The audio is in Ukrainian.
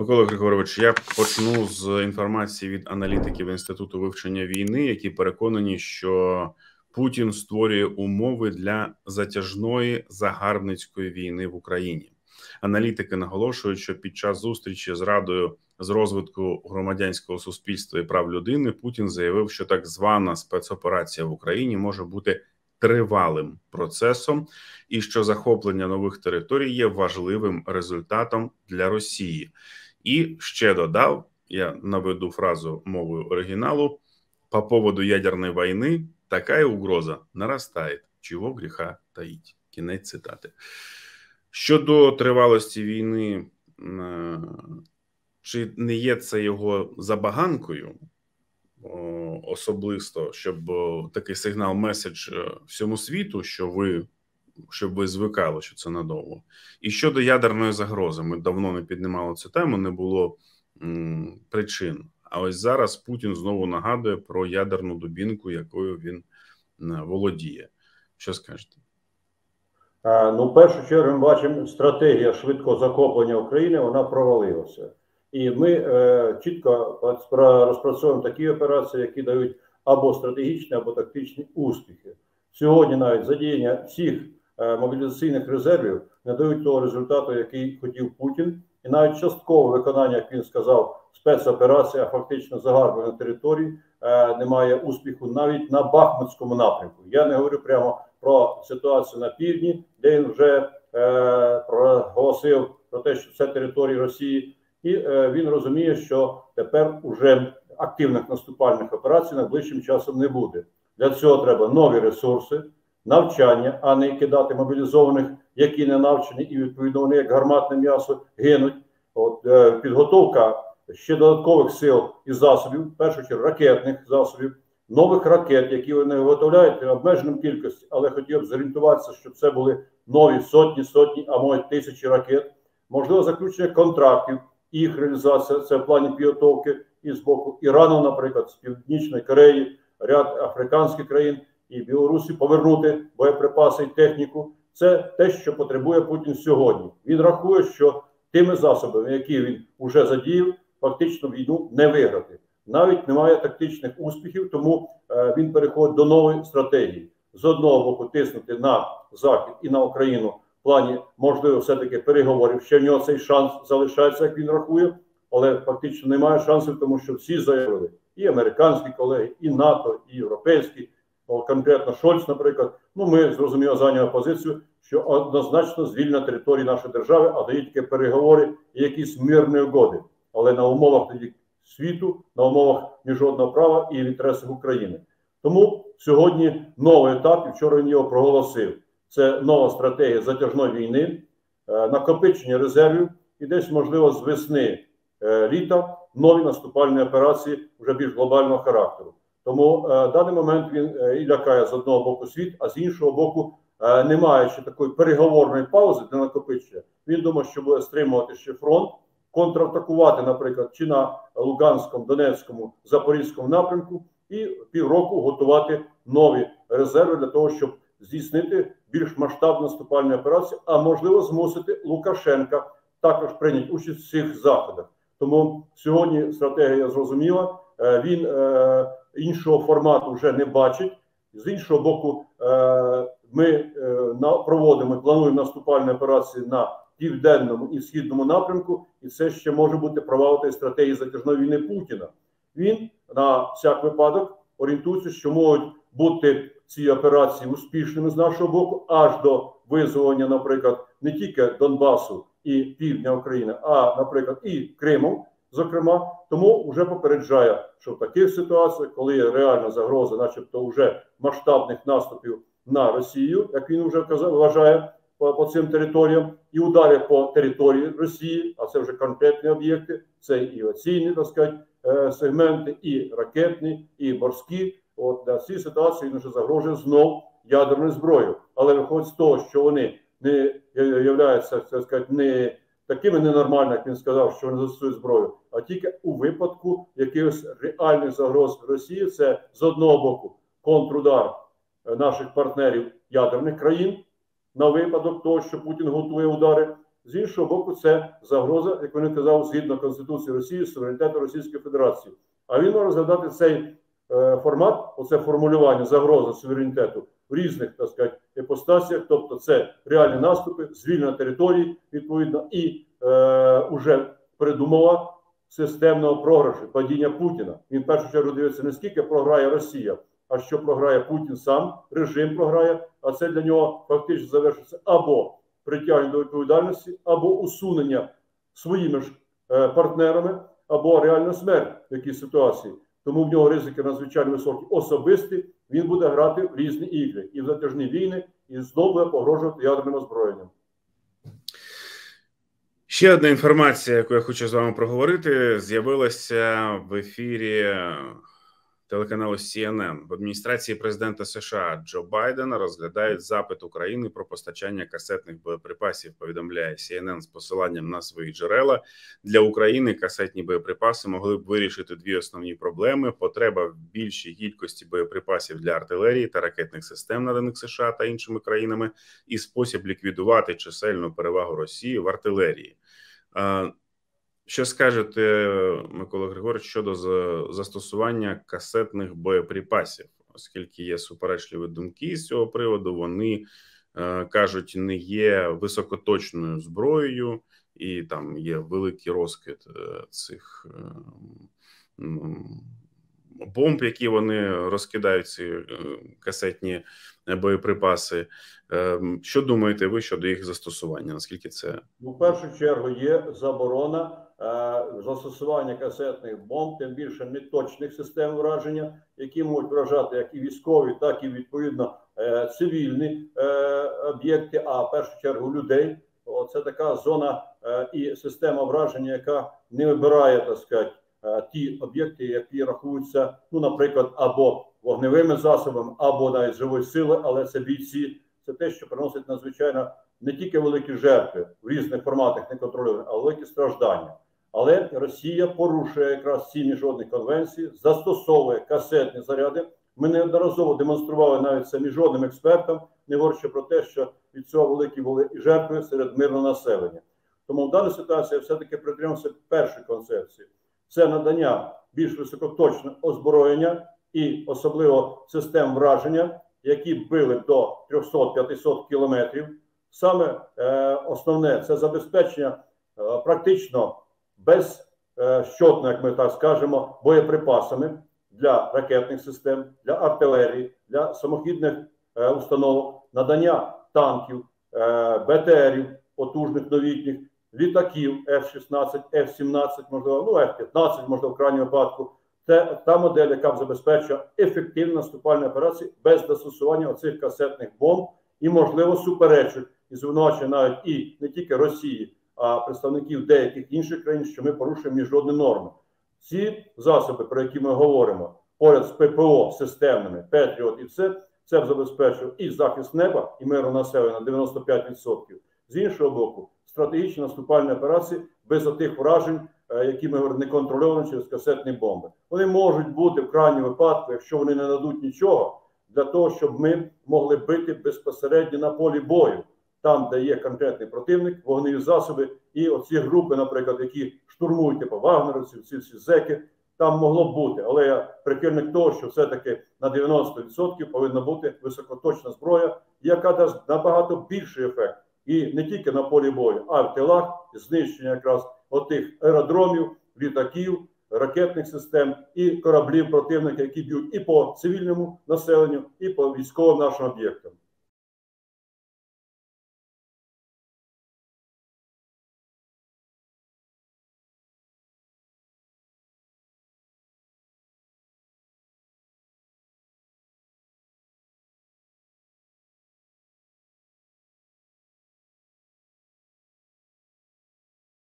Микола Григорович, я почну з інформації від аналітиків інституту вивчення війни, які переконані, що Путін створює умови для затяжної загарбницької війни в Україні. Аналітики наголошують, що під час зустрічі з радою з розвитку громадянського суспільства і прав людини Путін заявив, що так звана спецоперація в Україні може бути тривалим процесом, і що захоплення нових територій є важливим результатом для Росії. І ще додав: я наведу фразу мовою оригіналу по поводу ядерної війни. Така угроза наростає, чого гріха таїть. Кінець цитати. Щодо тривалості війни, е, чи не є це його забаганкою особисто, щоб такий сигнал меседж е, всьому світу, що ви щоб ви звикали, що це надовго. І щодо ядерної загрози, ми давно не піднімали цю тему, не було м, причин. А ось зараз Путін знову нагадує про ядерну дубінку, якою він володіє. Що скажете? Ну, в першу чергу, ми бачимо, стратегія швидкого захоплення України вона провалилася. І ми е, чітко розпрацьовуємо такі операції, які дають або стратегічні, або тактичні успіхи. Сьогодні навіть задіяння всіх е, мобілізаційних резервів не дають того результату, який хотів Путін, і навіть часткове виконання, як він сказав, спецоперація, фактично загарбання території, е, немає успіху навіть на Бахмутському напрямку. Я не говорю прямо про ситуацію на півдні, де він вже е, проголосив про те, що це територія Росії і е, він розуміє, що тепер уже активних наступальних операцій найближчим часом не буде. Для цього треба нові ресурси, навчання, а не кидати мобілізованих, які не навчені, і відповідно вони як гарматне м'ясо гинуть. От е, підготовка ще додаткових сил і засобів, в першу чергу ракетних засобів, нових ракет, які вони виготовляють в обмеженому кількості, але хотів б зорієнтуватися, щоб це були нові сотні, сотні, а може тисячі ракет, можливо, заключення контрактів їх реалізація це в плані підготовки і з боку Ірану, наприклад, з Північної Кореї, ряд африканських країн і Білорусі повернути боєприпаси і техніку. Це те, що потребує Путін сьогодні. Він рахує, що тими засобами, які він вже задіяв, фактично війну не виграти. Навіть немає тактичних успіхів, тому е, він переходить до нової стратегії з одного боку тиснути на захід і на Україну в плані можливо все-таки переговорів. Ще в нього цей шанс залишається, як він рахує, але фактично немає шансів, тому що всі заявили і американські колеги, і НАТО, і європейські, конкретно Шольц, наприклад. Ну ми зрозуміло зайняли позицію, що однозначно звільнення території нашої держави, а дають тільки переговори і якісь мирні угоди, але на умовах тоді світу, на умовах міжнародного права і в інтересах України. Тому сьогодні новий етап, і вчора він його проголосив це нова стратегія затяжної війни, е, накопичення резервів і десь, можливо, з весни е, літа нові наступальні операції вже більш глобального характеру. Тому в е, даний момент він і лякає з одного боку світ, а з іншого боку, не маючи такої переговорної паузи для накопичення, він думає, що буде стримувати ще фронт, контратакувати, наприклад, чи на Луганському, Донецькому, Запорізькому напрямку, і півроку готувати нові резерви для того, щоб здійснити більш масштабну наступальну операцію, а можливо змусити Лукашенка також прийняти участь в цих заходах. Тому сьогодні стратегія зрозуміла. Е, він е, іншого формату вже не бачить. З іншого боку, е, ми проводимо плануємо наступальні операції на південному і східному напрямку, і це ще може бути провалити стратегії затяжної війни Путіна. Він на всяк випадок орієнтується, що можуть бути ці операції успішними з нашого боку, аж до визволення, наприклад, не тільки Донбасу і Півдня України, а, наприклад, і Криму. Зокрема, тому вже попереджає, що в таких ситуаціях, коли є реальна загроза, начебто, вже масштабних наступів на Росію, як він вже вважає по, по цим територіям, і удари по території Росії, а це вже конкретні об'єкти, це і оційні так сказати, е, сегменти, і ракетні, і морські. От для цієї ситуації він вже загрожує знов ядерною зброєю. Але виходить з того, що вони не являються так сказати, не такими ненормальними, як він сказав, що вони застосують зброю, а тільки у випадку якихось реальних загроз Росії, це з одного боку контрудар наших партнерів ядерних країн на випадок того, що Путін готує удари, З іншого боку, це загроза, як вони казали, згідно Конституції Росії, суверенітету Російської Федерації. А він може розглядати цей е, формат, оце формулювання загроза суверенітету в різних так сказати, іпостасіях, тобто це реальні наступи, звільнення територій, відповідно, і е, уже передумова системного програшу, падіння Путіна. Він в першу чергу дивиться не скільки програє Росія, а що програє Путін сам, режим програє, а це для нього фактично завершиться або притягнення до відповідальності, або усунення своїми ж е, партнерами, або реальна смерть в якій ситуації. Тому в нього ризики надзвичайно високі. Особисті він буде грати в різні ігри і в затяжні війни, і знову буде погрожувати ядерним озброєнням. Ще одна інформація, яку я хочу з вами проговорити, з'явилася в ефірі телеканалу CNN. в адміністрації президента США Джо Байдена розглядають запит України про постачання касетних боєприпасів. Повідомляє CNN з посиланням на свої джерела для України. Касетні боєприпаси могли б вирішити дві основні проблеми: потреба в більшій кількості боєприпасів для артилерії та ракетних систем, наданих США та іншими країнами, і спосіб ліквідувати чисельну перевагу Росії в артилерії. Що скажете, Микола Григорович, щодо застосування касетних боєприпасів, оскільки є суперечливі думки з цього приводу, вони е, кажуть, не є високоточною зброєю, і там є великий розкид е, цих е, бомб, які вони розкидають ці касетні боєприпаси. Що думаєте ви щодо їх застосування? Наскільки це ну, в першу чергу є заборона застосування касетних бомб, тим більше неточних систем враження, які можуть вражати як і військові, так і відповідно е, цивільні об'єкти, а в першу чергу людей. Це така зона і система враження, яка не вибирає так сказати, Е, ті об'єкти, які рахуються, ну, наприклад, або вогневими засобами, або навіть живої сили, але це бійці, це те, що приносить надзвичайно не тільки великі жертви в різних форматах неконтрольованих, а великі страждання. Але Росія порушує якраз ці міжнародні конвенції, застосовує касетні заряди. Ми неодноразово демонстрували навіть це міжнародним експертам, не говорячи про те, що від цього великі були і жертви серед мирного населення. Тому в даній ситуації все таки притримався першої концепції це надання більш високоточного озброєння і особливо систем враження, які били до 300-500 кілометрів. Саме е, основне це забезпечення е, практично безщотно, як ми так скажемо, боєприпасами для ракетних систем, для артилерії, для самохідних е, установок, надання танків, е, БТРів, потужних новітніх літаків F-16, F-17, можливо, ну F-15, можливо, в крайньому випадку. Це та модель, яка забезпечує ефективні наступальні операції без застосування оцих касетних бомб і, можливо, суперечить і звинувачує навіть і не тільки Росії, представників деяких інших країн, що ми порушуємо міжнародні норми. Ці засоби, про які ми говоримо, поряд з ППО системними Петріот і все, це забезпечує і захист неба, і миру населення на 95%. З іншого боку стратегічні наступальні операції без отих вражень, е, які ми говоримо, не контрольовані через касетні бомби. Вони можуть бути в крайньому випадку, якщо вони не дадуть нічого, для того, щоб ми могли бити безпосередньо на полі бою, там, де є конкретний противник, вогневі засоби, і оці групи, наприклад, які штурмують типу вагнерівців, ці всі зеки. Там могло б бути, але я прихильник того, що все-таки на 90% повинна бути високоточна зброя, яка дасть набагато більший ефект і не тільки на полі бою, а в тилах знищення якраз отих аеродромів, літаків, ракетних систем і кораблів противника, які б'ють і по цивільному населенню, і по військовим нашим об'єктам.